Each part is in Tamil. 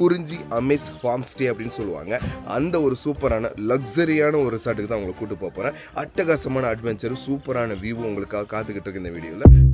குறிஞ்சி அமேஸ் ஃபார்ம் ஸ்டே அப்படின்னு சொல்லுவாங்க. அந்த ஒரு சூப்பரான லக்ஸரியான ஒரு ரிசார்ட்டுக்கு தான் உங்களை கூட்டு போகிறேன் அட்டகாசமான அட்வென்ச்சரும் சூப்பரான வியூவும் உங்களுக்காக காத்துக்கிட்டு இருக்கு இந்த வீடியோவில்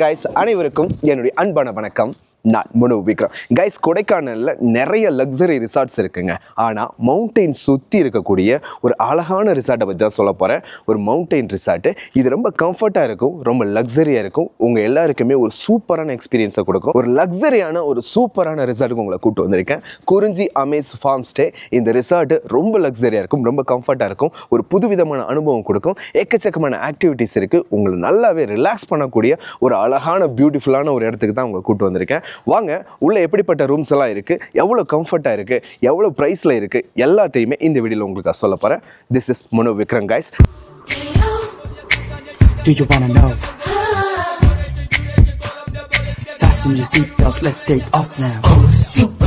கைஸ் அனைவருக்கும் என்னுடைய அன்பான வணக்கம். நான் முனு விக்ரம். கைஸ் கொடைக்கானலில் நிறைய லக்ஸரி ரிசார்ட்ஸ் இருக்குங்க. ஆனால் மவுண்டெயின் சுற்றி இருக்கக்கூடிய ஒரு அழகான ரிசார்ட்டை பற்றி தான் சொல்ல போகிறேன் ஒரு மவுண்டெயின் ரிசார்ட்டு இது ரொம்ப கம்ஃபர்ட்டாக இருக்கும் ரொம்ப லக்ஸரியாக இருக்கும். உங்கள் எல்லாருக்குமே ஒரு சூப்பரான எக்ஸ்பீரியன்ஸை கொடுக்கும். ஒரு லக்ஸரியான ஒரு சூப்பரான ரிசார்ட்டுக்கு உங்களை கூப்பிட்டு வந்திருக்கேன். குறிஞ்சி அமேஸ் ஃபார்ம் ஸ்டே இந்த ரிசார்ட்டு ரொம்ப லக்ஸரியாக இருக்கும் ரொம்ப கம்ஃபர்ட்டாக இருக்கும். ஒரு புதுவிதமான அனுபவம் கொடுக்கும். எக்கச்சக்கமான ஆக்டிவிட்டீஸ் இருக்குது உங்களை நல்லாவே ரிலாக்ஸ் பண்ணக்கூடிய ஒரு அழகான பியூட்டிஃபுல்லான ஒரு இடத்துக்கு தான் உங்களை கூப்பிட்டு வந்திருக்கேன். வாங்க உள்ள எப்படிப்பட்ட ரூம்ஸ் எல்லாம் இருக்குது எவ்வளோ கம்ஃபர்ட்டாக இருக்குது எவ்வளோ ப்ரைஸில் இருக்குது எல்லாத்தையுமே இந்த வீடியோவில் உங்களுக்கு சொல்ல போகிறேன் this is Mano Vikram guys Do you wanna know? Fasten your seatbelts, let's take off now. Oh.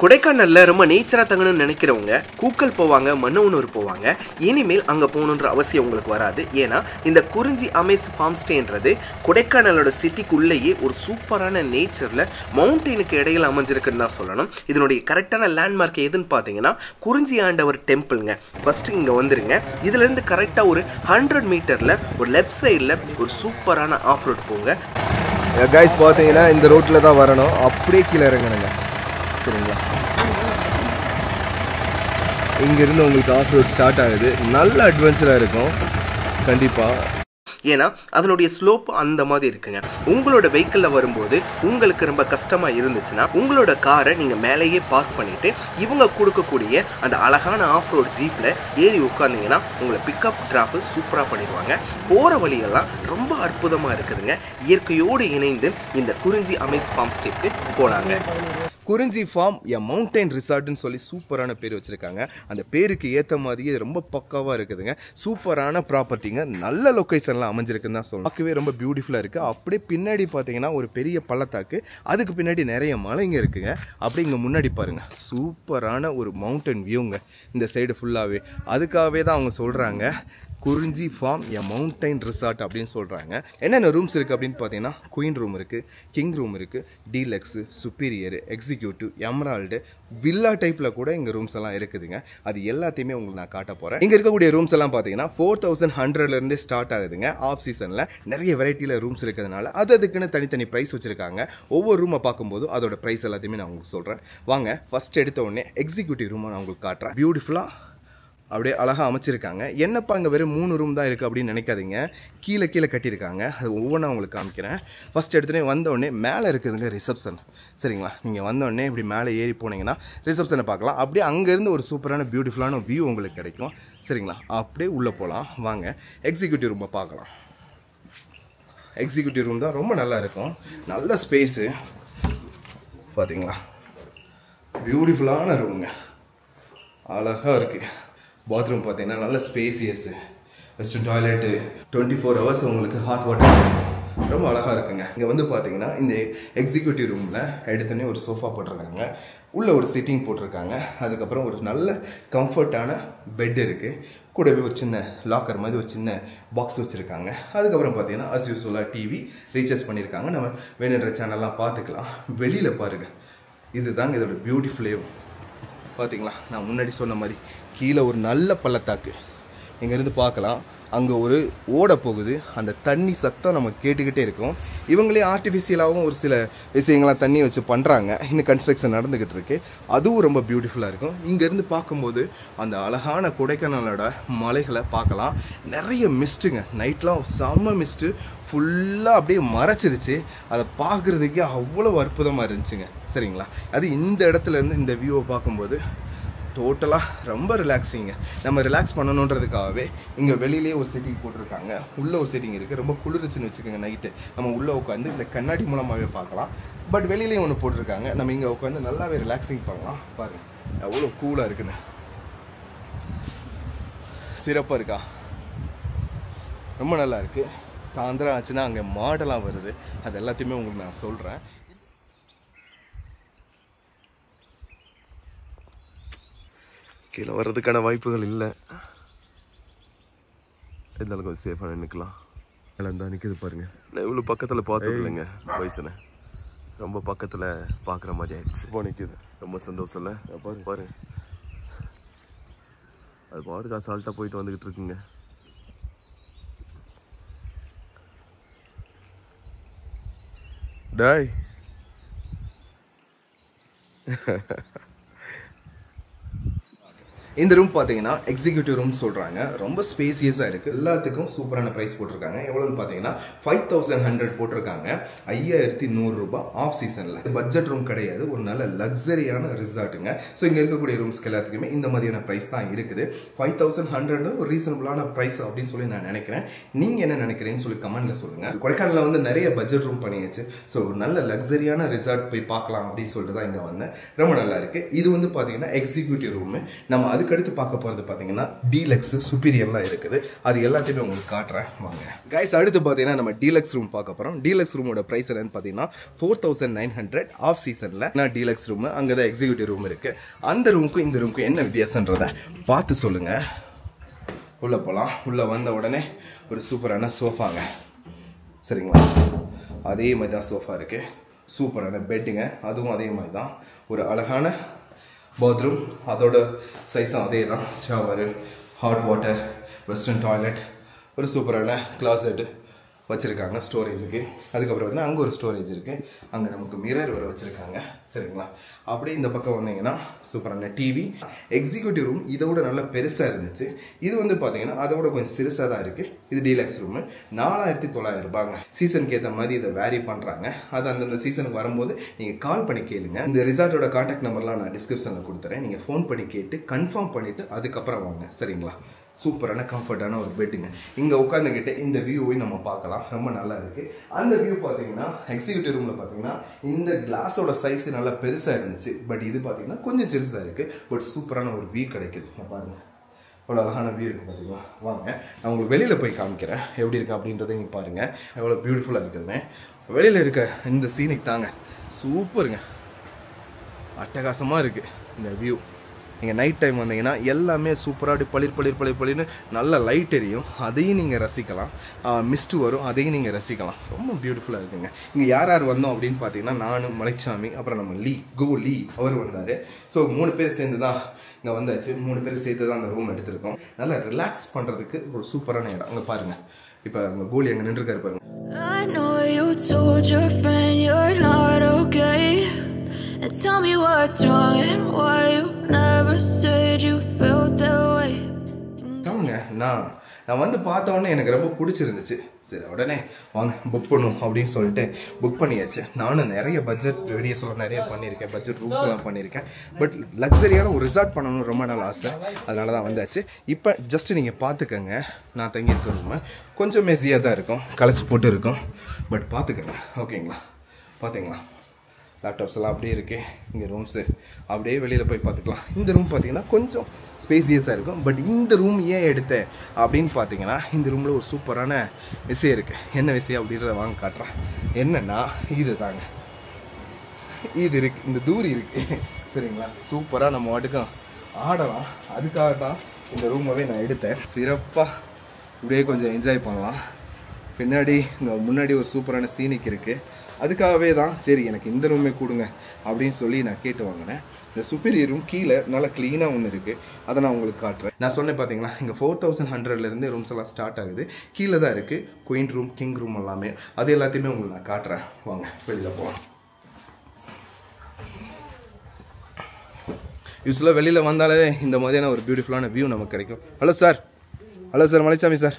கொடைக்கானலில் ரொம்ப நேச்சராக தங்கணும்னு நினைக்கிறவங்க கூக்கல் போவாங்க மன்னவனூர் போவாங்க இனிமேல் அங்கே போகணுன்ற அவசியம் உங்களுக்கு வராது. ஏன்னா இந்த குறிஞ்சி அமேஸ் ஃபார்ம் ஸ்டேன்றது கொடைக்கானலோட சிட்டிக்குள்ளேயே ஒரு சூப்பரான நேச்சரில் மவுண்டெயினுக்கு இடையில் அமைஞ்சிருக்குன்னு தான் சொல்லணும். இதனுடைய கரெக்டான லேண்ட்மார்க் எதுன்னு பார்த்தீங்கன்னா குறிஞ்சி ஆண்டவர் டெம்பிள்ங்க ஃபஸ்ட்டு இங்கே வந்துருங்க. இதுலேருந்து கரெக்டாக ஒரு ஹண்ட்ரட் மீட்டரில் ஒரு லெஃப்ட் சைடில் ஒரு சூப்பரான ஆஃப் ரோட் போங்க. கைஸ் பார்த்தீங்கன்னா இந்த ரோட்டில் தான் வரணும். அப்படியே கீழே இறங்கணுங்க. சரிங்களா இங்கேருந்து உங்களுக்கு ஆஃப் ரோட் ஸ்டார்ட் ஆகுது. நல்ல அட்வென்ச்சராக இருக்கும். கண்டிப்பாக ஏன்னா அதனுடைய ஸ்லோப் அந்த மாதிரி இருக்குங்க. உங்களோட வெஹிக்கிளில் வரும்போது உங்களுக்கு ரொம்ப கஷ்டமாக இருந்துச்சுன்னா உங்களோட காரை நீங்கள் மேலேயே பார்க் பண்ணிவிட்டு இவங்க கொடுக்கக்கூடிய அந்த அழகான ஆஃப் ரோட் ஜீப்பில் ஏறி உட்காந்தீங்கன்னா உங்களை பிக்கப் ட்ராப்பு சூப்பராக பண்ணிடுவாங்க. போகிற வழியெல்லாம் ரொம்ப அற்புதமாக இருக்குதுங்க. இயற்கையோடு இணைந்து இந்த குறிஞ்சி அமேஸ் ஃபார்ம் ஸ்டேக்கு போகலாங்க குறிஞ்சி ஃபார்ம் எ மவுண்டைன் ரிசார்ட்னு சொல்லி சூப்பரான பேர் வச்சுருக்காங்க. அந்த பேருக்கு ஏற்ற மாதிரியே ரொம்ப பக்காவாக இருக்குதுங்க. சூப்பரான ப்ராப்பர்ட்டிங்க. நல்ல லொக்கேஷன்லாம் அமைஞ்சிருக்குன்னு தான் சொல்லலாம் பார்க்கவே ரொம்ப பியூட்டிஃபுல்லாக இருக்குது அப்படியே பின்னாடி பார்த்தீங்கன்னா ஒரு பெரிய பள்ளத்தாக்கு. அதுக்கு பின்னாடி நிறைய மலைங்க இருக்குங்க. அப்படியே இங்கே முன்னாடி பாருங்கள் சூப்பரான ஒரு மவுண்டன் வியூங்க. இந்த சைடு ஃபுல்லாகவே அதுக்காகவே தான் அவங்க சொல்கிறாங்க குறிஞ்சி ஃபார்ம் எ மவுண்டைன் ரிசார்ட் அப்படின்னு சொல்கிறாங்க என்னென்ன ரூம்ஸ் இருக்குது அப்படின்னு பார்த்தீங்கன்னா குயின் ரூம் இருக்குது கிங் ரூம் இருக்குது deluxe superior executive emerald villa டைப்பில் கூட இங்கே ரூம்ஸ் எல்லாம் இருக்குதுங்க. அது எல்லாத்தையுமே உங்களுக்கு நான் காட்ட போகிறேன் இங்கே இருக்கக்கூடிய ரூம்ஸ் எல்லாம் பார்த்தீங்கன்னா ஃபோர் தௌசண்ட் ஹண்ட்ரட்லேருந்தே ஸ்டார்ட் ஆகுதுங்க. ஆஃப் சீசனில் நிறைய வெரைட்டியில் ரூம்ஸ் இருக்கிறதுனால அது அதுக்குன்னு தனித்தனி ப்ரைஸ் வச்சுருக்காங்க. ஒவ்வொரு ரூமை பார்க்கும்போது அதோட ப்ரைஸ் எல்லாத்தையுமே நான் உங்களுக்கு சொல்கிறேன் வாங்க ஃபஸ்ட் எடுத்த உடனே எக்ஸிக்யூட்டிவ் ரூமை நான் உங்களுக்கு காட்டுறேன். பியூட்டிஃபுல்லாக அப்படியே அழகாக அமைச்சிருக்காங்க. என்னப்பா அங்கே வெறும் மூணு ரூம் தான் இருக்குது அப்படின்னு நினைக்காதீங்க. கீழே கீழே கட்டியிருக்காங்க. அது ஒவ்வொன்றா உங்களுக்கு காமிக்கிறேன். ஃபஸ்ட் எடுத்துனே வந்தோடனே மேலே இருக்குதுங்க ரிசப்ஷன் சரிங்களா? நீங்கள் வந்தோடனே இப்படி மேலே ஏறி போனீங்கன்னா ரிசப்ஷனை பார்க்கலாம். அப்படியே அங்கேருந்து ஒரு சூப்பரான பியூட்டிஃபுல்லான வியூ உங்களுக்கு கிடைக்கும். சரிங்களா? அப்படியே உள்ளே போகலாம் வாங்க. எக்ஸிக்யூட்டிவ் ரூமை பார்க்கலாம். எக்ஸிக்யூட்டிவ் ரூம் தான் ரொம்ப நல்லா இருக்கும். நல்ல ஸ்பேஸு பார்த்தீங்களா பியூட்டிஃபுல்லான ரூமுங்க அழகாக இருக்குது பாத்ரூம் பார்த்தீங்கன்னா நல்ல spacious first toilet twenty four hours உங்களுக்கு ஹாட் வாட்டர் ரொம்ப அழகாக இருக்குங்க. இங்கே வந்து பார்த்தீங்கன்னா இந்த எக்ஸிக்யூட்டிவ் ரூமில் எடுத்தோடனே ஒரு சோஃபா போட்டிருக்காங்க. உள்ளே ஒரு சிட்டிங் போட்டிருக்காங்க. அதுக்கப்புறம் ஒரு நல்ல கம்ஃபர்ட்டான பெட் இருக்குது கூடவே ஒரு சின்ன லாக்கர் மாதிரி ஒரு சின்ன பாக்ஸ் வச்சுருக்காங்க. அதுக்கப்புறம் பார்த்தீங்கன்னா அஸ் யூஸ்வலாக டிவி ரீசார்ஜ் பண்ணியிருக்காங்க நம்ம வேணுன்ற சேனல்லாம் பார்த்துக்கலாம். வெளியில் பாருங்கள் இதுதாங்க இதோட பியூட்டிஃபுல்லே பார்த்தீங்களா? நான் முன்னாடி சொன்ன மாதிரி கீழே ஒரு நல்ல பள்ளத்தாக்கு. இங்கேருந்து பார்க்கலாம். அங்கே ஒரு ஓட போகுது. அந்த தண்ணி சத்தம் நம்ம கேட்டுக்கிட்டே இருக்கும். இவங்களே ஆர்டிஃபிஷியலாகவும் ஒரு சில விஷயங்கள்லாம் தண்ணி வச்சு பண்ணுறாங்க இன்னும் கன்ஸ்ட்ரக்ஷன் நடந்துக்கிட்டு இருக்கு. அதுவும் ரொம்ப பியூட்டிஃபுல்லாக இருக்கும். இங்கேருந்து பார்க்கும்போது அந்த அழகான கொடைக்கானலோட மலைகளை பார்க்கலாம். நிறைய மிஸ்ட்டுங்க நைட்லாம் செம்ம மிஸ்ட்டு ஃபுல்லாக அப்படியே மறைச்சிருச்சு. அதை பார்க்குறதுக்கே அவ்வளோ அற்புதமாக இருந்துச்சுங்க. சரிங்களா? அது இந்த இடத்துல இருந்து இந்த வியூவை பார்க்கும்போது டோட்டலாக ரொம்ப ரிலாக்ஸிங்க நம்ம ரிலாக்ஸ் பண்ணணுன்றதுக்காகவே இங்கே வெளியிலேயே ஒரு செட்டிங் போட்டிருக்காங்க. உள்ளே ஒரு செட்டிங் இருக்குது ரொம்ப குளிர்ச்சின்னு வச்சுக்கோங்க நைட்டு நம்ம உள்ளே உட்காந்து இந்த கண்ணாடி மூலமாகவே பார்க்கலாம். பட் வெளியிலேயும் ஒன்று போட்டிருக்காங்க. நம்ம இங்கே உட்காந்து நல்லாவே ரிலாக்ஸிங் பண்ணலாம். பாருங்கள் எவ்வளோ கூலாக இருக்குன்னு. சிறப்பாக இருக்கா? ரொம்ப நல்லா இருக்குது சாயந்தரம் ஆச்சுன்னா அங்கே மாடெல்லாம் வருது. அது எல்லாத்தையுமே உங்களுக்கு நான் சொல்கிறேன் கீழே வர்றதுக்கான வாய்ப்புகள் இல்லை. இருந்தாலும் கொஞ்சம் சேஃபாக நின்றுக்கலாம் எல்லாம் தான் நிற்குது பாருங்க. நான் இவ்வளோ பக்கத்தில் பார்த்தது இல்லைங்க ரொம்ப பக்கத்தில் பார்க்குற மாதிரி ஆயிடுச்சு. இப்போ நிற்குது ரொம்ப சந்தோஷம் இல்லை பாரு. பாரு. அது பாட்டுக்கு அசால்ட்டாக போயிட்டு வந்துக்கிட்டு இருக்குங்க. டாய். இந்த ரூம் பார்த்தீங்கன்னா எக்ஸிக்யூட்டிவ் ரூம் சொல்கிறாங்க ரொம்ப ஸ்பேசியஸாக இருக்குது எல்லாத்துக்கும் சூப்பரான ப்ரைஸ் போட்டிருக்காங்க. எவ்வளோன்னு பார்த்தீங்கன்னா ஃபைவ் தௌசண்ட் ஹண்ட்ரட் போட்டிருக்காங்க. ஐயாயிரத்தி நூறுரூபா ஆஃப் சீசனில் பட்ஜெட் ரூம் கிடையாது. ஒரு நல்ல லக்ஸரியான ரிசார்ட்டுங்க ஸோ இங்கே இருக்கக்கூடிய ரூம்ஸ்க்கு எல்லாத்துக்குமே இந்த மாதிரியான ப்ரைஸ் தான் இருக்குது. ஃபைவ் தௌசண்ட் ஹண்ட்ரட் ஒரு ரீசனபுளான ப்ரைஸ் அப்படின்னு சொல்லி நான் நினைக்கிறேன். நீங்கள் என்ன நினைக்கிறேன்னு சொல்லி கமெண்ட்டில் சொல்லுங்கள் கொடைக்கானலில் வந்து நிறைய பட்ஜெட் ரூம் பண்ணியாச்சு. ஸோ ஒரு நல்ல லக்ஸரியான ரிசார்ட் போய் பார்க்கலாம் அப்படின்னு சொல்லிட்டு தான் இங்கே வந்தேன். ரொம்ப நல்லா இருக்குது இது வந்து பார்த்தீங்கன்னா எக்ஸிக்யூட்டிவ் ரூமு நம்ம அது அதுக்கடுத்து பார்க்க போகிறது பார்த்தீங்கன்னா டீலக்ஸ் சுப்பீரியர்லாம் இருக்குது. அது எல்லாத்தையுமே உங்களுக்கு காட்டுறேன். வாங்க. கைஸ் அடுத்து பார்த்தீங்கன்னா நம்ம டீலக்ஸ் ரூம் பார்க்க போகிறோம் டீலக்ஸ் ரூமோட ப்ரைஸ் என்னன்னு பார்த்தீங்கன்னா four thousand nine hundred off சீசனில் நான் டீலக்ஸ் ரூம் அங்கே தான் எக்ஸிக்யூட்டிவ் ரூம் இருக்குது அந்த ரூமுக்கும் இந்த ரூமுக்கும் என்ன வித்தியாசன்றதை பார்த்து சொல்லுங்கள் உள்ளே போகலாம் உள்ளே வந்த உடனே ஒரு சூப்பரான சோஃபாங்க. சரிங்களா? அதே மாதிரி தான் சோஃபா இருக்குது சூப்பரான பெட்டுங்க அதுவும் அதே மாதிரி தான் ஒரு அழகான பாத்ரூம் அதோட சைஸும் அதே தான் shower hot water western toilet ஒரு சூப்பரான கிளாசெட்டு வச்சுருக்காங்க ஸ்டோரேஜுக்கு அதுக்கப்புறம் வந்து அங்கே ஒரு ஸ்டோரேஜ் இருக்குது அங்கே நமக்கு மிரர் வர வச்சுருக்காங்க. சரிங்களா? அப்படியே இந்த பக்கம் வந்தீங்கன்னா சூப்பரான டிவி எக்ஸிக்யூட்டிவ் ரூம் இதோட நல்லா பெருசாக இருந்துச்சு. இது வந்து பார்த்தீங்கன்னா அதோட கொஞ்சம் சிறுசாக தான் இருக்குது இது டீலக்ஸ் ரூமு நாலாயிரத்தி தொள்ளாயிரம் ரூபாங்க சீசனுக்கு ஏற்ற மாதிரி இதை வேரி பண்ணுறாங்க அது அந்தந்த சீசனுக்கு வரும்போது நீங்கள் கால் பண்ணி கேளுங்க. இந்த ரிசார்ட்டோட காண்டாக்ட் நம்பர்லாம் நான் டிஸ்கிரிப்ஷனில் கொடுத்துறேன். நீங்கள் ஃபோன் பண்ணி கேட்டு கன்ஃபார்ம் பண்ணிவிட்டு அதுக்கப்புறம் வாங்க. சரிங்களா? சூப்பரான கம்ஃபர்டான ஒரு பெட்டுங்க இங்கே உட்காந்துக்கிட்டு இந்த வியூவை நம்ம பார்க்கலாம். ரொம்ப நல்லா இருக்குது அந்த வியூ பார்த்தீங்கன்னா எக்ஸிக்யூட்டிவ் ரூமில் பார்த்தீங்கன்னா இந்த கிளாஸோட சைஸ் நல்லா பெருசாக இருந்துச்சு. பட் இது பார்த்தீங்கன்னா கொஞ்சம் சிறுசாக இருக்குது பட் சூப்பரான ஒரு வியூ கிடைக்குது. பாருங்கள் அவ்வளோ எவ்வளோ அழகான வியூ இருக்குது பார்த்தீங்களா? வாங்க. நான் உங்களுக்கு வெளியில் போய் காமிக்கிறேன். எப்படி இருக்குது அப்படின்றத நீங்கள் பாருங்கள் எவ்வளோ பியூட்டிஃபுல்லாக இருக்குதுன்னு. வெளியில் இருக்க இந்த சீனிக் தாங்க. சூப்பருங்க. அட்டகாசமாக இருக்குது இந்த வியூ நீங்கள் நைட் டைம் வந்தீங்கன்னா எல்லாமே சூப்பராக அப்படி பளிர் பளிர் பளிர் பளிர்னு நல்ல லைட் எரியும். அதையும் நீங்கள் ரசிக்கலாம். மிஸ்ட் வரும் அதையும் நீங்கள் ரசிக்கலாம். ரொம்ப பியூட்டிஃபுல்லாக இருக்குங்க. இங்கே யார் யார் வந்தோம் அப்படின்னு பார்த்தீங்கன்னா நானும் மலைச்சாமி அப்புறம் நம்ம லீ கோ லீ அவர் வந்தார். ஸோ மூணு பேர் சேர்ந்து தான் இங்கே வந்தாச்சு. மூணு பேர் சேர்த்து தான் அந்த ரூம் எடுத்திருக்கோம். நல்லா ரிலாக்ஸ் பண்ணுறதுக்கு ஒரு சூப்பரான இடம். அங்கே பாருங்கள் இப்போ அங்கே கோலி அங்கே நின்றுருக்காரு பாருங்கள் I know you told your friend you're not okay. And tell me what's wrong and why you never said you felt that way. ஆமாங்க நான் நான் வந்து பார்த்த உடனே எனக்கு ரொம்ப பிடிச்சிருந்துச்சு. சரி உடனே வாங்க புக் பண்ணும் அப்படின்னு சொல்லிட்டு புக் பண்ணியாச்சு. நானும் நிறைய பட்ஜெட் வெளியே சொல்ல நிறைய பண்ணியிருக்கேன் பட்ஜெட் ரூம்ஸ் எல்லாம் பண்ணியிருக்கேன். பட் லக்ஸரியான ஒரு ரிசார்ட் பண்ணணும்னு ரொம்ப நாள் ஆசை. அதனால தான் வந்தாச்சு. இப்போ ஜஸ்ட் நீங்கள் பார்த்துக்கங்க. நான் தங்கியிருக்க ரூமை கொஞ்சம் மெஸியாக தான் இருக்கும். களைச்சி போட்டு இருக்கும். பட் பார்த்துக்கங்க. ஓகேங்களா பார்த்தீங்களா? லேப்டாப்ஸ் எல்லாம் அப்படியே இருக்குது இங்கே ரூம்ஸு அப்படியே வெளியில் போய் பார்த்துக்கலாம். இந்த ரூம் பார்த்தீங்கன்னா கொஞ்சம் ஸ்பேசியஸாக இருக்கும். பட் இந்த ரூம் ஏன் எடுத்தேன்? அப்படின்னு பார்த்தீங்கன்னா இந்த ரூமில் ஒரு சூப்பரான விஷயம் இருக்குது என்ன விஷயம் அப்படின்றத வாங்க காட்டுறேன். என்னென்னா இது தாங்க. இது இருக்குது இந்த தூரி இருக்குது சரிங்களா? சூப்பராக நம்ம வாட்டுக்கும் ஆடலாம். அதுக்காக தான் இந்த ரூமாகவே நான் எடுத்தேன். சிறப்பாக இப்படியே கொஞ்சம் என்ஜாய் பண்ணலாம். பின்னாடி இங்கே முன்னாடி ஒரு சூப்பரான சீனிக் இருக்குது அதுக்காகவே தான் சரி எனக்கு இந்த ரூமே கொடுங்க அப்படின்னு சொல்லி நான் கேட்டு வாங்கினேன். இந்த சுப்பீரியர் ரூம் கீழே நல்லா க்ளீனாக ஒன்று இருக்குது அதை நான் உங்களுக்கு காட்டுறேன். நான் சொன்னேன் பார்த்தீங்களா இங்கே ஃபோர் தௌசண்ட் ஹண்ட்ரட்லேருந்து ரூம்ஸ் எல்லாம் ஸ்டார்ட் ஆகுது. கீழே தான் இருக்குது குயின் ரூம் கிங் ரூம் எல்லாமே. அது எல்லாத்தையுமே உங்களுக்கு நான் காட்டுறேன். வாங்க வெளியில் போகலாம் யூஸ்வலாக வெளியில் வந்தாலே இந்த மாதிரியான ஒரு பியூட்டிஃபுல்லான வியூ நமக்கு கிடைக்கும். Hello sir hello sir Malaichami sir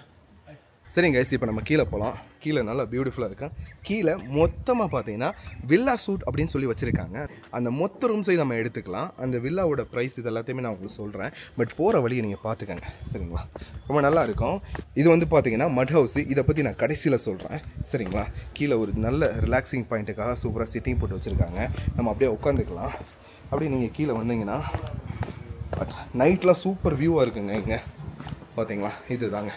சரிங்க guys இப்போ நம்ம கீழே போகலாம் கீழே நல்லா பியூட்டிஃபுல்லாக இருக்கும் கீழே மொத்தமாக பார்த்தீங்கன்னா வில்லா சூட் அப்படின்னு சொல்லி வச்சுருக்காங்க. அந்த மொத்த ரூம்ஸையும் நம்ம எடுத்துக்கலாம். அந்த வில்லாவோட ப்ரைஸ் இது எல்லாத்தையுமே நான் உங்களுக்கு சொல்கிறேன் பட் போகிற வழியை நீங்கள் பார்த்துக்கங்க. சரிங்களா? ரொம்ப நல்லாயிருக்கும் இது வந்து பார்த்தீங்கன்னா மட் ஹவுஸ் இதை பற்றி நான் கடைசியில் சொல்கிறேன் சரிங்களா? கீழே ஒரு நல்ல ரிலாக்ஸிங் பாயிண்ட்டுக்காக சூப்பராக சிட்டிங் போட்டு வச்சுருக்காங்க. நம்ம அப்படியே உட்காந்துக்கலாம். அப்படியே நீங்கள் கீழே வந்தீங்கன்னா நைட்லாம் சூப்பர் வியூவாக இருக்குங்க இங்கே. பார்த்தீங்களா? இதுதாங்க.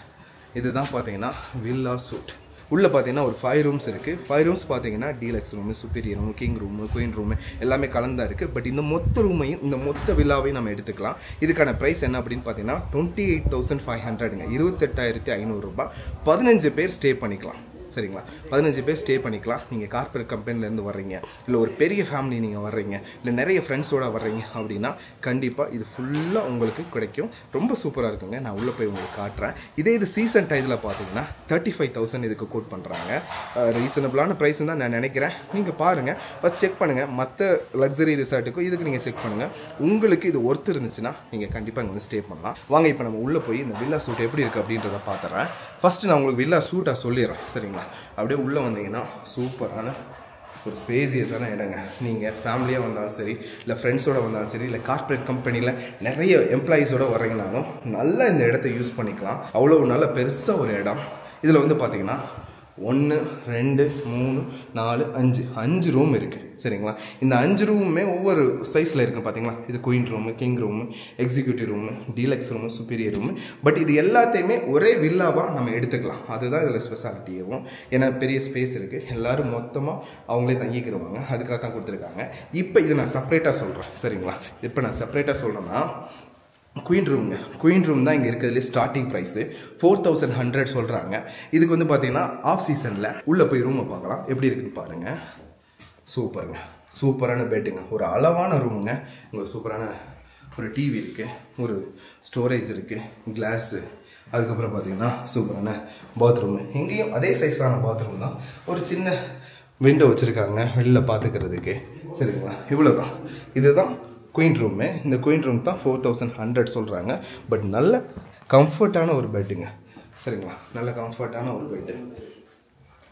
இதுதான் பார்த்தீங்கன்னா வில்லா சூட் உள்ளே பார்த்தீங்கன்னா ஒரு ஃபைவ் ரூம்ஸ் இருக்குது ஃபைவ் ரூம்ஸ் பார்த்தீங்கன்னா deluxe room superior room king room queen room எல்லாமே கலந்தா இருக்குது பட் இந்த மொத்த ரூமையும் இந்த மொத்த வில்லாவையும் நம்ம எடுத்துக்கலாம். இதுக்கான ப்ரைஸ் என்ன அப்படின்னு பார்த்தீங்கன்னா டுவெண்ட்டி எயிட் தௌசண்ட் ஃபைவ் ஹண்ட்ரடுங்க இருபத்தெட்டாயிரத்தி ஐநூறுரூபா பதினஞ்சு பேர் ஸ்டே பண்ணிக்கலாம். சரிங்களா? பதினஞ்சு பேர் ஸ்டே பண்ணிக்கலாம். நீங்கள் கார்ப்பரேட் கம்பெனிலேருந்து வர்றீங்க. இல்லை ஒரு பெரிய ஃபேமிலி நீங்கள் வர்றீங்க. இல்லை நிறைய ஃப்ரெண்ட்ஸோட வர்றீங்க அப்படின்னா கண்டிப்பாக இது ஃபுல்லாக உங்களுக்கு கிடைக்கும். ரொம்ப சூப்பராக இருக்குங்க. நான் உள்ளே போய் உங்களுக்கு காட்டுறேன். இதே இது சீசன் டைத்தில் பார்த்தீங்கன்னா தேர்ட்டி ஃபைவ் தௌசண்ட் இதுக்கு கோட் பண்ணுறாங்க ரீசனபிளான ப்ரைஸ் தான் நான் நினைக்கிறேன். நீங்கள் பாருங்கள் ஃபஸ்ட் செக் பண்ணுங்கள் மற்ற லக்ஸரி ரிசார்ட்டுக்கும் இதுக்கு நீங்கள் செக் பண்ணுங்கள் உங்களுக்கு இது ஒர்த்து இருந்துச்சுன்னா நீங்கள் கண்டிப்பாக இங்கே வந்து ஸ்டே பண்ணலாம். வாங்க இப்போ நம்ம உள்ளே போய் இந்த வில்லா சூட் எப்படி இருக்குது அப்படின்றத பார்த்துறேன். ஃபஸ்ட்டு நான் உங்களுக்கு வில்லா சூட்டாக சொல்லிடுறேன் சரிங்களா? அப்படியே உள்ளே வந்தீங்கன்னா சூப்பரான ஒரு ஸ்பேசியஸான இடங்க. நீங்கள் ஃபேமிலியாக வந்தாலும் சரி இல்லை ஃப்ரெண்ட்ஸோட வந்தாலும் சரி இல்லை கார்ப்பரேட் கம்பெனியில் நிறைய எம்ப்ளாயீஸோட வரீங்கனாலும் நல்லா இந்த இடத்த யூஸ் பண்ணிக்கலாம். அவ்வளோ நல்ல பெருசாக ஒரு இடம். இதில் வந்து பார்த்திங்கன்னா ஒன்று ரெண்டு மூணு நாலு அஞ்சு அஞ்சு ரூம் இருக்குது சரிங்களா? இந்த அஞ்சு ரூமுமே ஒவ்வொரு சைஸில் இருக்குது பார்த்தீங்களா இது queen room king room executive room deluxe room superior room but இது எல்லாத்தையுமே ஒரே வில்லாவாக நம்ம எடுத்துக்கலாம். அதுதான் இதில் ஸ்பெஷாலிட்டியாகவும் ஏன்னா பெரிய ஸ்பேஸ் இருக்குது எல்லோரும் மொத்தமாக அவங்களே தங்கிக்கிடுவாங்க அதுக்காக தான் கொடுத்துருக்காங்க. இப்போ இது நான் செப்பரேட்டாக சொல்கிறேன் சரிங்களா? இப்போ நான் செப்பரேட்டாக சொல்கிறேன்னா குயின் ரூம்ங்க குயின் ரூம் தான் இங்கே இருக்கிறதுலே starting price four thousand hundred சொல்கிறாங்க இதுக்கு வந்து பார்த்தீங்கன்னா ஆஃப் சீசனில் உள்ளே போய் ரூமை பார்க்கலாம். எப்படி இருக்குன்னு பாருங்கள் சூப்பருங்க சூப்பரான பெட்டுங்க ஒரு அளவான ரூமுங்க இங்கே சூப்பரான ஒரு டிவி இருக்குது ஒரு ஸ்டோரேஜ் இருக்குது கிளாஸு அதுக்கப்புறம் பார்த்தீங்கன்னா சூப்பரான பாத்ரூமு இங்கேயும் அதே சைஸான பாத்ரூம் தான். ஒரு சின்ன விண்டோ வச்சுருக்காங்க. வெளில பார்த்துக்கிறதுக்கு சரிங்களா? இவ்வளோ தான் இதுதான் குயின் ரூமு இந்த குயின் ரூம் தான் ஃபோர் தௌசண்ட் ஹண்ட்ரட் சொல்கிறாங்க பட் நல்ல கம்ஃபர்ட்டான ஒரு பெட்டுங்க சரிங்களா? நல்ல கம்ஃபர்ட்டான ஒரு பெட்டு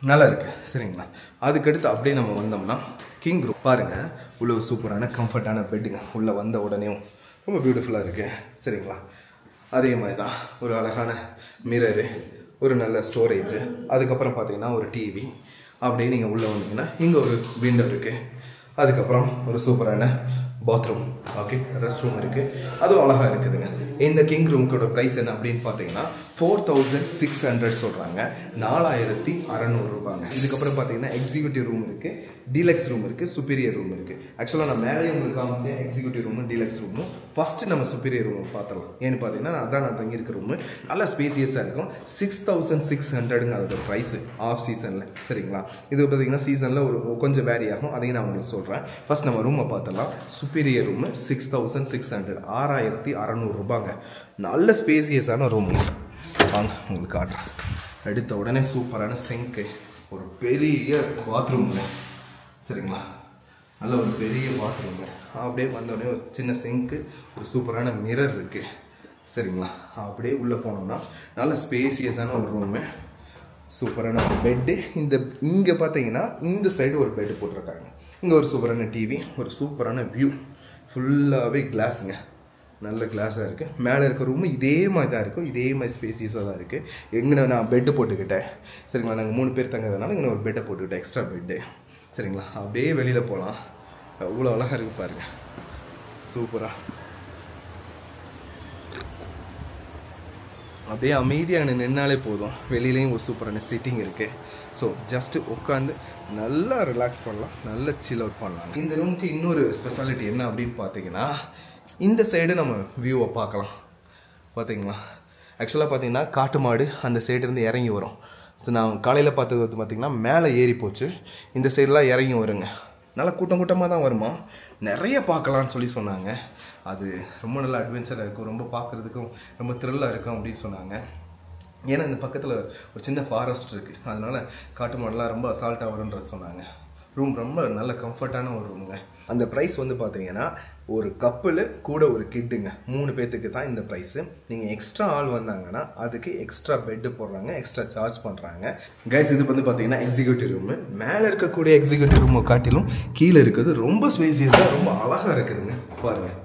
நல்லா இருக்கு சரிங்களா? அதுக்கடுத்து அப்படியே நம்ம வந்தோம்னா கிங் ரூம் பாருங்க உள்ள சூப்பரான கம்ஃபர்ட்டான பெட்டுங்க உள்ளே வந்த உடனேயும் ரொம்ப பியூட்டிஃபுல்லாக இருக்கு. சரிங்களா? அதே மாதிரி தான் ஒரு அழகான மிரரு ஒரு நல்ல ஸ்டோரேஜு அதுக்கப்புறம் பார்த்தீங்கன்னா ஒரு டிவி அப்படியே நீங்கள் உள்ளே வந்தீங்கன்னா இங்கே ஒரு விண்டோ இருக்குது அதுக்கப்புறம் ஒரு சூப்பரான பாத்ரூம் ஓகே ரெஸ்ட் ரூம் இருக்குது அதுவும் அழகாக இருக்குதுங்க. இந்த கிங் ரூமுக்கோட ப்ரைஸ் என்ன அப்படின்னு பார்த்தீங்கன்னா ஃபோர் தௌசண்ட் சிக்ஸ் ஹண்ட்ரட் சொல்கிறாங்க நாலாயிரத்தி அறநூறு ரூபாங்க. இதுக்கப்புறம் பார்த்தீங்கன்னா எக்ஸிக்யூட்டிவ் ரூம் இருக்குது டீலக்ஸ் ரூம் இருக்குது சுப்பீரியர் ரூம் இருக்குது ஆக்சுவலாக நான் மேலே உங்களுக்கு காமிச்சேன் எக்ஸிக்யூட்டிவ் ரூமு டீலக்ஸ் ரூமும் ஃபஸ்ட்டு நம்ம சுப்பீரியர் ரூம் பார்த்துடலாம். ஏன்னு பார்த்தீங்கன்னா அதான் நான் தங்கியிருக்க ரூமு நல்லா ஸ்பேசியஸாக இருக்கும். சிக்ஸ் தௌசண்ட் சிக்ஸ் ஹண்ட்ரடுங்க அதோட ப்ரைஸு ஆஃப் சீசனில் சரிங்களா? இது பார்த்தீங்கன்னா சீசனில் ஒரு கொஞ்சம் வேரி ஆகும். அதையும் நான் உங்களுக்கு சொல்கிறேன் ஃபஸ்ட் நம்ம ரூமை பார்த்துடலாம். Superior room six thousand six hundred ஆறாயிரத்தி அறநூறுபாங்க நல்ல ஸ்பேசியஸான ரூம் வாங்க உங்களுக்கு காட்டுறேன் எடுத்த உடனே சூப்பரான சிங்க்கு ஒரு பெரிய பாத்ரூம்ங்க சரிங்களா? நல்ல ஒரு பெரிய பாத்ரூமுங்க அப்படியே வந்தோடனே ஒரு சின்ன சிங்க்கு ஒரு சூப்பரான மிரர் இருக்குது சரிங்களா? அப்படியே உள்ளே போனோம்னா நல்ல ஸ்பேசியஸான ஒரு ரூமு சூப்பரான ஒரு பெட்டு இந்த இங்கே பார்த்தீங்கன்னா இந்த சைடு ஒரு பெட்டு போட்டிருக்காங்க. இங்கே ஒரு சூப்பரான டிவி ஒரு சூப்பரான வியூ ஃபுல்லாகவே கிளாஸுங்க நல்ல கிளாஸாக இருக்குது மேலே இருக்க ரூமு இதே மாதிரி தான் இருக்கும். இதே மாதிரி ஸ்பேசியஸாக தான் இருக்குது எங்கே நான் பெட்டு போட்டுக்கிட்டேன். சரிங்களா? நாங்கள் மூணு பேர் தங்கிறதுனால இங்கே ஒரு பெட்டை போட்டுக்கிட்டேன். எக்ஸ்ட்ரா பெட்டு சரிங்களா? அப்படியே வெளியில் போகலாம் அவ்வளோ அழகாக இருக்கு பாருங்க. சூப்பராக அப்படியே அமைதியாக நின்னாலே போதும். வெளியிலையும் ஒரு சூப்பரான சிட்டிங் இருக்குது ஸோ ஜஸ்ட்டு உட்காந்து நல்லா ரிலாக்ஸ் பண்ணலாம். நல்லா சில் அவுட் பண்ணலாம். இந்த ரூமுக்கு இன்னொரு ஸ்பெஷாலிட்டி என்ன அப்படின்னு பார்த்தீங்கன்னா இந்த சைடு நம்ம வியூவை பார்க்கலாம். பார்த்தீங்களா ஆக்சுவலாக பார்த்தீங்கன்னா காட்டு மாடு அந்த சைடுலேருந்து இறங்கி வரும். ஸோ நான் காலையில் பார்த்தது வந்து பார்த்திங்கன்னா மேலே ஏறி போச்சு. இந்த சைடெலாம் இறங்கி வருங்க. நல்லா கூட்டம் கூட்டமாக தான் வருமா? நிறைய பார்க்கலாம்னு சொல்லி சொன்னாங்க. அது ரொம்ப நல்லா அட்வென்ச்சராக இருக்கும். ரொம்ப பார்க்குறதுக்கும் ரொம்ப த்ரில்லாக இருக்கும் அப்படின்னு சொன்னாங்க. ஏன்னா இந்த பக்கத்தில் ஒரு சின்ன ஃபாரஸ்ட் இருக்குது அதனால் காட்டு மாடெலாம் ரொம்ப அசால்ட்டாக வரும்ன்றது சொன்னாங்க. ரூம் ரொம்ப நல்ல கம்ஃபர்ட்டான ஒரு ரூமுங்க அந்த ப்ரைஸ் வந்து பார்த்தீங்கன்னா ஒரு கப்பல் கூட ஒரு கிட்டுங்க மூணு பேர்த்துக்கு தான் இந்த ப்ரைஸு நீங்கள் எக்ஸ்ட்ரா ஆள் வந்தாங்கன்னா அதுக்கு எக்ஸ்ட்ரா பெட்டு போடுறாங்க எக்ஸ்ட்ரா சார்ஜ் பண்ணுறாங்க கைஸ் இது வந்து பார்த்தீங்கன்னா எக்ஸிக்யூட்டிவ் ரூமு மேலே இருக்கக்கூடிய எக்ஸிக்யூட்டிவ் ரூமை காட்டிலும் கீழே இருக்குது ரொம்ப ஸ்பேசியஸாக ரொம்ப அழகாக இருக்குதுங்க. பாருங்கள்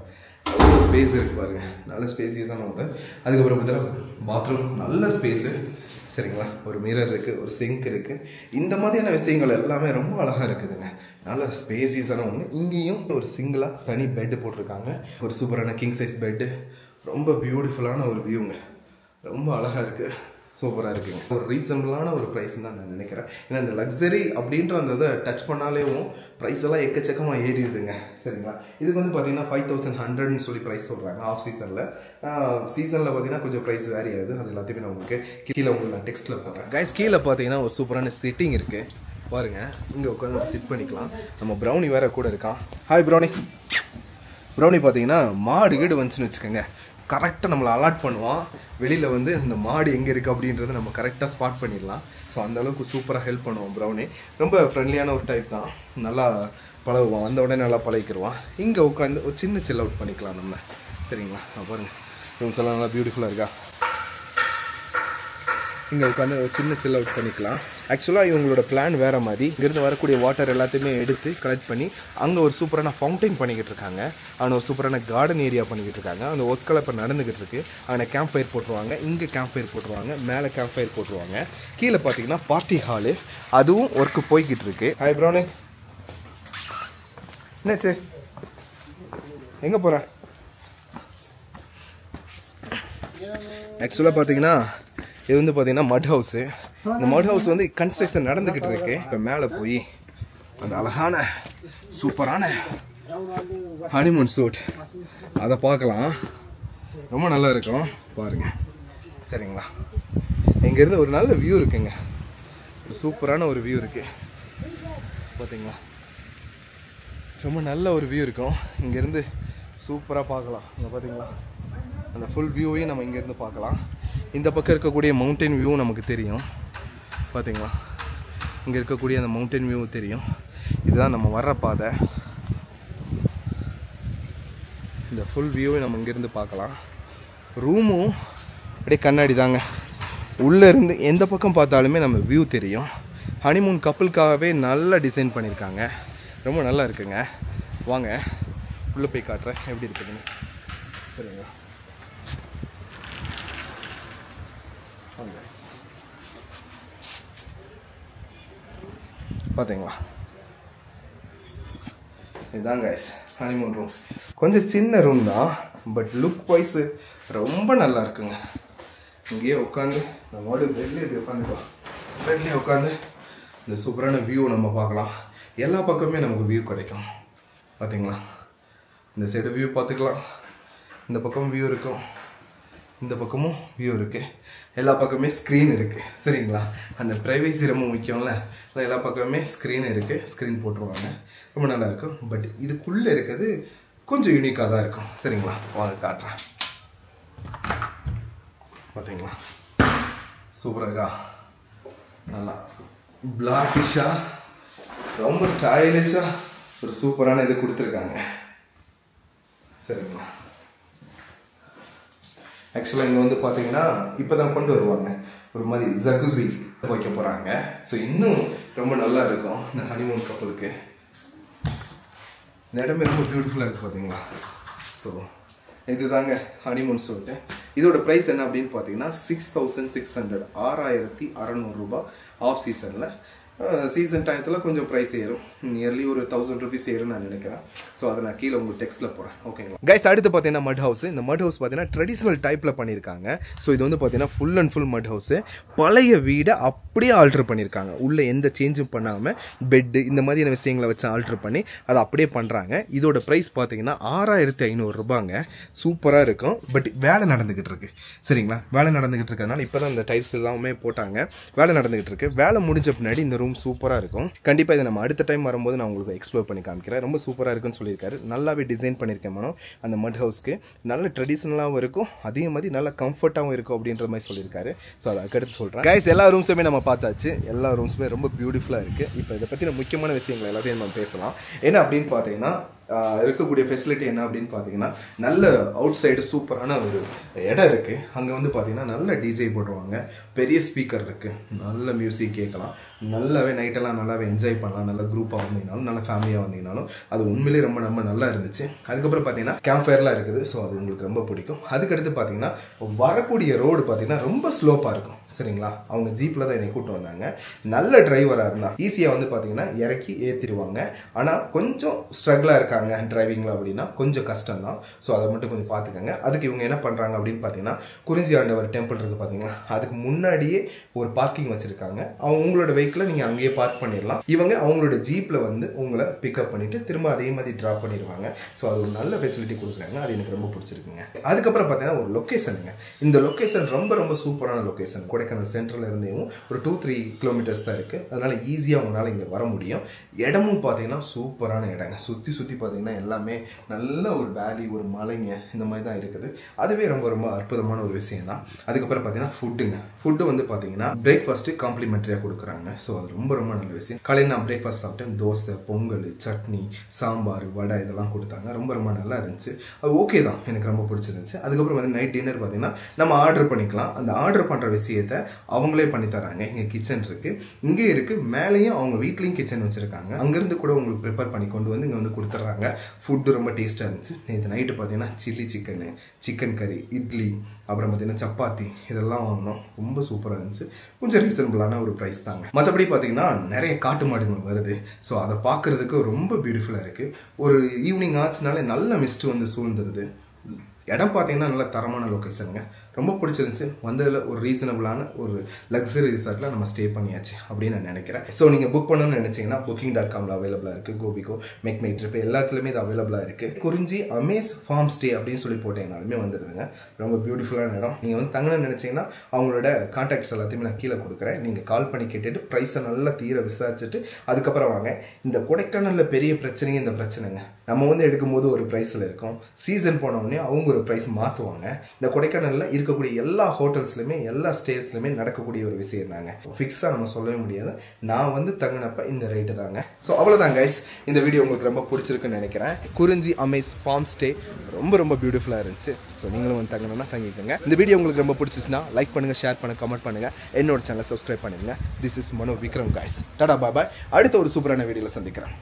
ஸ்பேஸ் இருக்கு பாருங்க. நல்ல ஸ்பேசியஸான ஒன்று அதுக்கப்புறம் பார்த்தீங்கன்னா பாத்ரூம் நல்ல ஸ்பேஸு சரிங்களா? ஒரு மிரர் இருக்குது ஒரு சிங்க் இருக்குது இந்த மாதிரியான விஷயங்கள் எல்லாமே ரொம்ப அழகாக இருக்குதுங்க. நல்ல ஸ்பேசியஸான ஒன்று இங்கேயும் ஒரு சிங்கிளாக தனி பெட்டு போட்டிருக்காங்க. ஒரு சூப்பரான கிங் சைஸ் பெட்டு ரொம்ப பியூட்டிஃபுல்லான ஒரு வியூங்க ரொம்ப அழகாக இருக்குது சூப்பராக இருக்குங்க. ஒரு ரீசனபிளான ஒரு ப்ரைஸ் தான் நான் நினைக்கிறேன். ஏன்னா இந்த லக்ஸரி அப்படின்ற அந்த இதை டச் பண்ணாலேயும் ப்ரைஸ் எல்லாம் எக்கச்சக்கமாக ஏறிடுதுங்க. சரிங்களா? இதுக்கு வந்து பார்த்தீங்கன்னா ஃபைவ் தௌசண்ட் ஹண்ட்ரட்னு சொல்லி ப்ரைஸ் சொல்கிறாங்க ஆஃப் சீசனில் சீசனில் பார்த்தீங்கன்னா கொஞ்சம் ப்ரைஸ் வேரி ஆகுது. அது எல்லாத்தையுமே நான் உங்களுக்கு கீழே உங்களுக்கு நான் டெக்ஸ்ட்டில் போடுறேன். கைஸ் கீழே பார்த்தீங்கன்னா ஒரு சூப்பரான சிட்டிங் இருக்குது பாருங்கள் இங்கே உட்காந்து சிட் பண்ணிக்கலாம். நம்ம ப்ரௌனி வேறு கூட இருக்கான். ஹாய் ப்ரௌனி ப்ரௌனி பார்த்தீங்கன்னா மாடு கீடு வந்துச்சுன்னு வச்சுக்கோங்க. கரெக்டாக நம்மளை அலாட் பண்ணுவான். வெளியில் வந்து இந்த மாடு எங்கே இருக்குது அப்படின்றத நம்ம கரெக்டாக ஸ்பாட் பண்ணிடலாம். ஸோ அந்த அளவுக்கு சூப்பராக ஹெல்ப் பண்ணுவோம் ப்ரௌனி. ரொம்ப ஃப்ரெண்ட்லியான ஒரு டைப் தான். நல்லா பழகுவான். வந்த உடனே நல்லா பழகிக்கிடுவான் இங்கே உட்காந்து ஒரு சின்ன சில் அவுட் பண்ணிக்கலாம் நம்ம. சரிங்களா? நான் பாருங்கள் ரூம்ஸ் எல்லாம் நல்லா பியூட்டிஃபுல்லாக இருக்கா? இங்கே உட்காந்து ஒரு சின்ன சில் அவுட் பண்ணிக்கலாம். ஆக்சுவலாக இவங்களோட பிளான் வேறு மாதிரி. இங்கேருந்து வரக்கூடிய வாட்டர் எல்லாத்தையுமே எடுத்து கலெக்ட் பண்ணி அங்கே ஒரு சூப்பரான ஃபவுண்டைன் பண்ணிக்கிட்டு இருக்காங்க. அவனை ஒரு சூப்பரான கார்டன் ஏரியா பண்ணிக்கிட்டு இருக்காங்க. அந்த ஒர்க்கில் இப்போ நடந்துக்கிட்டு இருக்கு. அவனை கேம்ப் ஃபயர் போட்டுருவாங்க. இங்கே கேம்ப் ஃபயர் போட்டுருவாங்க. மேலே கேம்ப் ஃபயர் போட்டுருவாங்க. கீழே பார்த்தீங்கன்னா பார்ட்டி ஹாலு அதுவும் ஒர்க்கு போய்கிட்டு இருக்கு. ஹாய் ப்ரோனே என்னாச்சு? எங்கே போகிற ஆக்சுவலாக பார்த்தீங்கன்னா இது வந்து பார்த்தீங்கன்னா மட் ஹவுஸு இந்த மட் ஹவுஸ் வந்து கன்ஸ்ட்ரக்ஷன் நடந்துக்கிட்டு இருக்கு. இப்போ மேலே போய் அந்த அழகான சூப்பரான ஹனிமூன் சூட் அதை பார்க்கலாம் ரொம்ப நல்லா இருக்கும். பாருங்க. சரிங்களா? இங்கேருந்து ஒரு நல்ல வியூ இருக்குங்க. ஒரு சூப்பரான ஒரு வியூ இருக்கு. பார்த்தீங்களா ரொம்ப நல்ல ஒரு வியூ இருக்கும். இங்கேருந்து சூப்பராக பார்க்கலாம் இங்கே பார்த்தீங்களா அந்த ஃபுல் வியூவையும் நம்ம இங்கேருந்து பார்க்கலாம் இந்த பக்கம் இருக்கக்கூடிய மவுண்டன் வியூ நமக்கு தெரியும். பார்த்தீங்களா இங்கே இருக்கக்கூடிய அந்த மவுண்டன் வியூ தெரியும். இதுதான் நம்ம வர்ற பாதை. இந்த ஃபுல் வியூவை நம்ம இங்கேருந்து பார்க்கலாம். ரூமும் அப்படியே கண்ணாடி தாங்க உள்ளே இருந்து எந்த பக்கம் பார்த்தாலுமே நம்ம வியூ தெரியும். ஹனிமூன் கப்பலுக்காகவே நல்லா டிசைன் பண்ணியிருக்காங்க. ரொம்ப நல்லா இருக்குங்க. வாங்க. உள்ளே போய் காட்டுறேன். எப்படி இருக்குதுன்னு. சரிங்களா வாங்க பார்த்தீங்களா இதுதான் கைஸ் ஹனிமூன் ரூம் கொஞ்சம் சின்ன ரூம் தான் பட் லுக் வைஸ் ரொம்ப நல்லா இருக்குங்க. இங்கேயே உட்காந்து நம்மளோட பெட்லேயே இப்படி உட்காந்துக்கலாம் பெட்லேயே உட்காந்து இந்த சூப்பரான வியூ நம்ம பார்க்கலாம். எல்லா பக்கமே நமக்கு வியூ கிடைக்கும். பார்த்தீங்களா இந்த சைடு வியூ பார்த்துக்கலாம். இந்த பக்கம் வியூ இருக்கும். இந்த பக்கமும் வியூ இருக்குது எல்லா பக்கமே ஸ்க்ரீன் இருக்குது சரிங்களா? அந்த ப்ரைவேசி ரொம்ப முக்கியம்ல. எல்லா பக்கமே ஸ்க்ரீன் இருக்குது ஸ்க்ரீன் போட்டுருவாங்க. ரொம்ப நல்லா இருக்கும். பட் இதுக்குள்ளே இருக்கிறது கொஞ்சம் யூனிக்காக தான் இருக்கும். சரிங்களா? வாங்க காட்டுறேன். பார்த்தீங்களா சூப்பராக நல்லா. பிளாக்கிஷாக ரொம்ப ஸ்டைலிஷாக ஒரு சூப்பரான இது கொடுத்துருக்காங்க. சரிங்களா? ஆக்சுவலாக இங்கே வந்து பார்த்தீங்கன்னா இப்போ தான் கொண்டு வருவாங்க. ஒரு மாதிரி ஜகுசி வைக்க போகிறாங்க ஸோ இன்னும் ரொம்ப நல்லா இருக்கும் இந்த ஹனிமூன் கப்பலுக்கு இந்த இடமே ரொம்ப பியூட்டிஃபுல்லாக இருக்குது பார்த்தீங்களா ஸோ இதுதாங்க ஹனிமூன் சொல்லிட்டு. இதோட ப்ரைஸ் என்ன அப்படின்னு பார்த்தீங்கன்னா சிக்ஸ் தௌசண்ட் சிக்ஸ் ஹண்ட்ரட் ஆறாயிரத்தி அறநூறுரூபா ஆஃப் சீசனில் சீசன் டயத்தில் கொஞ்சம் ப்ரைஸ் ஏறும். நியர்லி ஒரு தௌசண்ட் ருபீஸ் ஏறும் நான் நினைக்கிறேன். ஸோ அதை நான் கீழே உங்கள் டெக்ஸ்ட்டில் போகிறேன் ஓகேங்களா கைஸ் அடுத்து பார்த்தீங்கன்னா மட் ஹவுஸ் இந்த மட் ஹவுஸ் பார்த்தீங்கன்னா ட்ரெடிஷ்னல் டைப்பில் பண்ணியிருக்காங்க. ஸோ இது வந்து பார்த்தீங்கன்னா full and full mud house பழைய வீடை அப்படியே ஆல்ட்ரு பண்ணியிருக்காங்க. உள்ளே எந்த சேஞ்சும் பண்ணாமல் பெட்டு இந்த மாதிரியான விஷயங்களை வச்சு ஆல்ட்ரு பண்ணி அதை அப்படியே பண்ணுறாங்க இதோட ப்ரைஸ் பார்த்தீங்கன்னா ஆறாயிரத்தி ஐநூறுரூபாங்க சூப்பராக இருக்கும். பட் வேலை நடந்துக்கிட்டு இருக்கு. சரிங்களா? வேலை நடந்துக்கிட்டு இருக்கிறதுனால இப்போ தான் இந்த டைல்ஸ் எல்லாமே போட்டாங்க. வேலை நடந்துக்கிட்டு இருக்கு. வேலை முடிஞ்ச பின்னாடி இந்த ரூம் சூப்பராக இருக்கும். கண்டிப்பாக இதை நம்ம அடுத்த டைம் வரும்போது நான் உங்களுக்கு எக்ஸ்ப்ளோர் பண்ணி காமிக்கிறேன். ரொம்ப சூப்பராக இருக்குன்னு சொல்லியிருக்காரு. நல்லாவே டிசைன் பண்ணியிருக்கேன் மனோ அந்த மட் ஹவுஸ்க்கு நல்ல ட்ரெடிஷ்னலாகவும் இருக்கும். அதே மாதிரி நல்ல கம்ஃபர்ட்டாகவும் இருக்கும் அப்படின்ற மாதிரி சொல்லியிருக்காரு. ஸோ அதை அடுத்து சொல்கிறேன் கைஸ் எல்லா ரூம்ஸுமே நம்ம பார்த்தாச்சு. எல்லா ரூம்ஸுமே ரொம்ப பியூட்டிஃபுல்லாக இருக்குது இப்போ இதை பற்றின முக்கியமான விஷயங்கள் எல்லாத்தையும் நம்ம பேசலாம். என்ன அப்படின்னு பார்த்தீங்கன்னா இருக்கக்கூடிய ஃபெசிலிட்டி என்ன அப்படின்னு பார்த்தீங்கன்னா நல்ல அவுட் சைடு சூப்பரான ஒரு இடம் இருக்குது அங்கே வந்து பார்த்தீங்கன்னா நல்ல டிஜே போடுவாங்க பெரிய ஸ்பீக்கர் இருக்குது நல்ல மியூசிக் கேட்கலாம். நல்லாவே நைட்டெல்லாம் நல்லாவே என்ஜாய் பண்ணலாம். நல்ல குரூப்பாக வந்தீங்கனாலும் நல்ல ஃபேமிலியாக வந்தீங்கனாலும் அது உண்மையிலேயே ரொம்ப ரொம்ப நல்லா இருந்துச்சு. அதுக்கப்புறம் பார்த்தீங்கன்னா கேம்ப் ஃபயர்லாம் இருக்குது. ஸோ அது உங்களுக்கு ரொம்ப பிடிக்கும். அதுக்கடுத்து பார்த்தீங்கன்னா வரக்கூடிய ரோடு பார்த்தீங்கன்னா ரொம்ப ஸ்லோப்பாக இருக்கும். சரிங்களா? அவங்க ஜீப்பில் தான் என்னை கூட்டு வந்தாங்க. நல்ல டிரைவராக இருந்தால் ஈஸியாக வந்து பார்த்தீங்கன்னா இறக்கி ஏற்றிடுவாங்க ஆனால் கொஞ்சம் ஸ்ட்ரகிளாக இருக்காங்க டிரைவிங்கில் அப்படின்னா கொஞ்சம் கஷ்டம் தான் ஸோ அதை மட்டும் கொஞ்சம் பார்த்துக்கோங்க அதுக்கு இவங்க என்ன பண்ணுறாங்க அப்படின்னு பார்த்தீங்கன்னா குறிஞ்சி ஆண்டவர் டெம்பிள் இருக்குது பார்த்தீங்கன்னா அதுக்கு முன்னாடியே ஒரு பார்க்கிங் வச்சுருக்காங்க. அவங்க உங்களோட வெஹிக்கிளை நீங்கள் அங்கேயே பார்க் பண்ணிடலாம். இவங்க அவங்களோட ஜீப்பில் வந்து உங்களை பிக்கப் பண்ணிவிட்டு திரும்ப அதே மாதிரி ட்ராப் பண்ணிடுவாங்க. ஸோ அது ஒரு நல்ல ஃபெசிலிட்டி கொடுக்குறாங்க. அது எனக்கு ரொம்ப பிடிச்சிருக்குங்க. அதுக்கப்புறம் பார்த்தீங்கன்னா ஒரு லொக்கேஷனுங்க இந்த லொக்கேஷன் ரொம்ப ரொம்ப சூப்பரான லொக்கேஷன் கூட கொடைக்கானல் சென்ட்ரல் இருந்தேவும் ஒரு டூ த்ரீ கிலோமீட்டர்ஸ் தான் இருக்குது அதனால் ஈஸியாக உங்களால் இங்கே வர முடியும். இடமும் பார்த்தீங்கன்னா சூப்பரான இடங்க. சுற்றி சுற்றி பார்த்தீங்கன்னா எல்லாமே நல்ல ஒரு வேலி ஒரு மலைங்க. இந்த மாதிரி தான் இருக்குது. அதுவே ரொம்ப ரொம்ப அற்புதமான ஒரு விஷயம் தான் அதுக்கப்புறம் பார்த்தீங்கன்னா ஃபுட்டுங்க ஃபுட்டு வந்து பார்த்தீங்கன்னா பிரேக்ஃபாஸ்ட்டு காம்ப்ளிமெண்ட்ரியாக கொடுக்குறாங்க. ஸோ அது ரொம்ப ரொம்ப நல்ல விஷயம். காலையில் நான் பிரேக்ஃபாஸ்ட் சாப்பிட்டேன். தோசை பொங்கல் சட்னி சாம்பார் வடை இதெல்லாம் கொடுத்தாங்க. ரொம்ப ரொம்ப நல்லா இருந்துச்சு. அது ஓகே தான். எனக்கு ரொம்ப பிடிச்சிருந்துச்சு. அதுக்கப்புறம் வந்து நைட் டின்னர் பார்த்தீங்கன்னா நம்ம ஆர்டர் பண்ணிக்கலாம். அந்த ஆர்டர் பண்ணுற விஷயத்தை அவங்களே பண்ணி தராங்க. இங்கே கிச்சன் இருக்குது இங்கே இருக்குது மேலேயும் அவங்க வீட்லேயும் கிச்சன் வச்சுருக்காங்க. அங்கேருந்து கூட உங்களுக்கு ப்ரிப்பேர் பண்ணி கொண்டு வந்து இங்கே வந்து கொடுத்துட்றாங்க ஃபுட்டு ரொம்ப டேஸ்ட்டாக இருந்துச்சு. நேற்று நைட்டு பார்த்தீங்கன்னா சில்லி சிக்கனு சிக்கன் கறி இட்லி அப்புறம் பார்த்தீங்கன்னா சப்பாத்தி இதெல்லாம் வாங்கினோம். ரொம்ப சூப்பராக இருந்துச்சு. கொஞ்சம் ரீசனபிளான ஒரு ப்ரைஸ் தாங்க. மற்றபடி பார்த்தீங்கன்னா நிறைய காட்டு மாடுகள் வருது. ஸோ அதை பார்க்குறதுக்கு ரொம்ப பியூட்டிஃபுல்லாக இருக்குது ஒரு ஈவினிங் ஆச்சுனாலே நல்ல மிஸ்ட் வந்து சூழ்ந்துருது. இடம் பார்த்தீங்கன்னா நல்ல தரமான லொக்கேஷனுங்க ரொம்ப பிடிச்சிருந்துச்சு. வந்ததில் ஒரு ரீசனபிளான ஒரு லக்ஸரி ரிசார்ட்டில் நம்ம ஸ்டே பண்ணியாச்சு அப்படின்னு நான் நினைக்கிறேன். ஸோ நீங்கள் புக் பண்ணணும்னு நினச்சிங்கன்னா புக்கிங் டாட் காமில் அவைலபிளாக இருக்குது கோபிகோ மெக் மை ட்ரிப் எல்லாத்துலேயுமே இது அவைலபிளாக இருக்குது குறிஞ்சி அமேஸ் ஃபார்ம் ஸ்டே அப்படின்னு சொல்லி போட்டீங்கனாலுமே வந்துடுதுங்க. ரொம்ப பியூட்டிஃபுல்லான இடம். நீங்கள் வந்து தங்கணும்னு நினச்சிங்கன்னா அவங்களோட கான்டாக்ட்ஸ் எல்லாத்தையுமே நான் கீழே கொடுக்குறேன். நீங்கள் கால் பண்ணி கேட்டுட்டு ப்ரைஸை நல்லா தீர விசாரிச்சுட்டு அதுக்கப்புறம் வாங்க. இந்த கொடைக்கானலில் பெரிய பிரச்சனையே இந்த பிரச்சனைங்க. நம்ம வந்து எடுக்கும்போது ஒரு ப்ரைஸில் இருக்கும். சீசன் போன உடனே அவங்க ஒரு ப்ரைஸ் மாற்றுவாங்க இந்த கொடைக்கானலில் இருக்கக்கூடிய எல்லா ஹோட்டல்ஸ்லையுமே எல்லா ஸ்டேட்ஸ்லையுமே நடக்கக்கூடிய ஒரு விஷயம் தாங்க. ஃபிக்ஸாக நம்ம சொல்லவே முடியாது. நான் வந்து தங்கினப்ப இந்த ரேட்டு தாங்க. ஸோ அவ்வளோதான் கைஸ் இந்த வீடியோ உங்களுக்கு ரொம்ப பிடிச்சிருக்குன்னு நினைக்கிறேன். குறிஞ்சி அமேஸ் ஃபார்ம் ஸ்டே ரொம்ப ரொம்ப பியூட்டிஃபுல்லாக இருந்துச்சு. ஸோ நீங்களும் வந்து தங்கணும்னா தங்கிக்கோங்க. இந்த வீடியோ உங்களுக்கு ரொம்ப பிடிச்சிச்சுன்னா லைக் பண்ணுங்கள் ஷேர் பண்ணுங்கள் கமெண்ட் பண்ணுங்கள் என்னோட சேனலை சப்ஸ்கிரைப் பண்ணுங்கள் this is Mano Vikram guys tata bye bye அடுத்த ஒரு சூப்பரான வீடியோவில் சந்திக்கிறேன்.